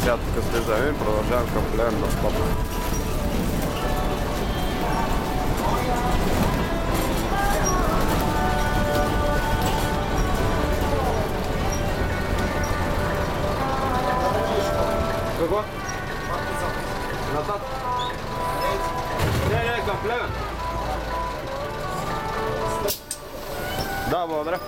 сега тук слизаме и продължавам към Плевен на стоп. Какво? Назад. Не, не, към Плевен. Да, благодаря.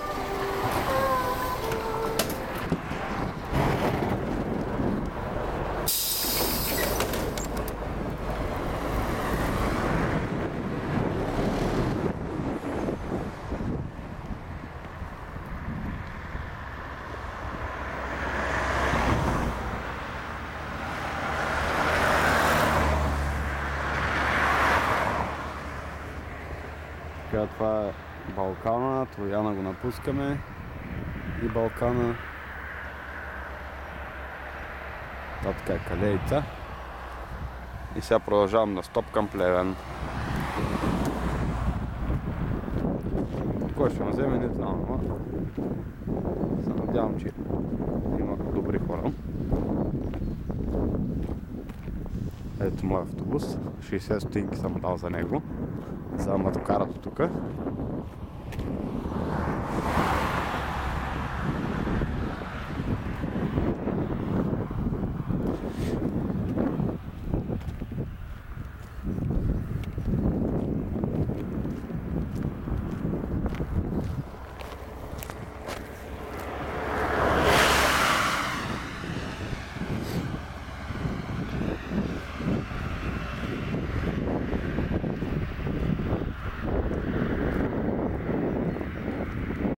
Така, това е Балкана, Трояна го напускаме и Балкана. Това така е Калейца. И сега продължавам на стоп към Плевен. Кой ще ме вземе, не знам, се надявам, че има добри хора. ето моят автобус. 60 стотинки съм дал за него. За да ме докарат тук.